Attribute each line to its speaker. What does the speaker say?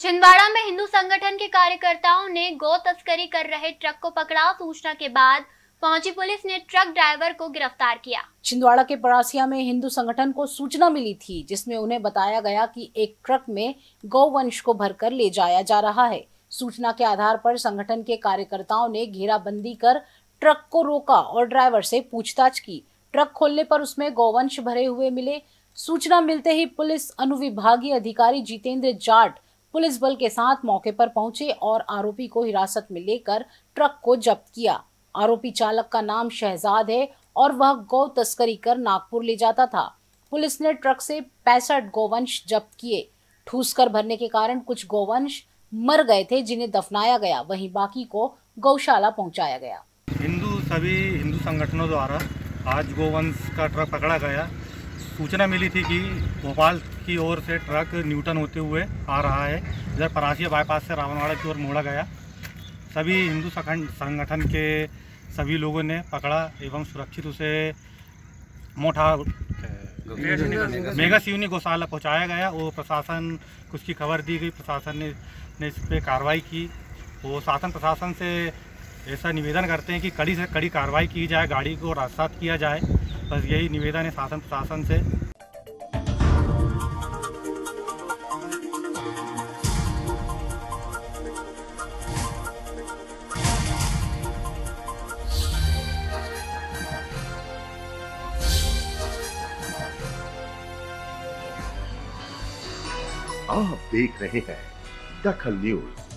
Speaker 1: छिंदवाड़ा में हिंदू संगठन के कार्यकर्ताओं ने गौ तस्करी कर रहे ट्रक को पकड़ा सूचना के बाद पहुँची पुलिस ने ट्रक ड्राइवर को गिरफ़्तार किया।
Speaker 2: छिंदवाड़ा के पड़ासिया में हिंदू संगठन को सूचना मिली थी, जिसमें उन्हें बताया गया कि एक ट्रक में गौवंश को भरकर ले जाया जा रहा है। सूचना के आधार पर संगठन के कार्यकर्ताओं ने घेराबंदी कर ट्रक को रोका और ड्राइवर से पूछताछ की। ट्रक खोलने पर उसमें गौवंश भरे हुए मिले। सूचना मिलते ही पुलिस अनुविभागीय अधिकारी जितेंद्र जाट पुलिस बल के साथ मौके पर पहुँचे और आरोपी को हिरासत में लेकर ट्रक को जब्त किया। आरोपी चालक का नाम शहजाद है और वह गौ तस्करी कर नागपुर ले जाता था। पुलिस ने ट्रक से पैंसठ गोवंश जब्त किए। ठूस कर भरने के कारण कुछ गोवंश मर गए थे जिन्हें दफनाया गया। वहीं बाकी को गौशाला पहुँचाया गया।
Speaker 3: हिंदू सभी हिंदू संगठनों द्वारा आज गोवंश का ट्रक पकड़ा गया। सूचना मिली थी कि भोपाल की ओर से ट्रक न्यूटन होते हुए आ रहा है। इधर परासिया बाईपास से रावणवाड़ा की ओर मोड़ा गया। सभी हिंदू संगठन के सभी लोगों ने पकड़ा एवं सुरक्षित उसे मोटा मेगा सिवनी गौशाला पहुँचाया गया। वो प्रशासन को उसकी खबर दी गई। प्रशासन ने, ने इस पर कार्रवाई की। वो शासन प्रशासन से ऐसा निवेदन करते हैं कि कड़ी से कड़ी कार्रवाई की जाए गाड़ी को रास्ता किया जाए। बस यही निवेदन है शासन प्रशासन से।
Speaker 4: आप देख रहे हैं दखल न्यूज़।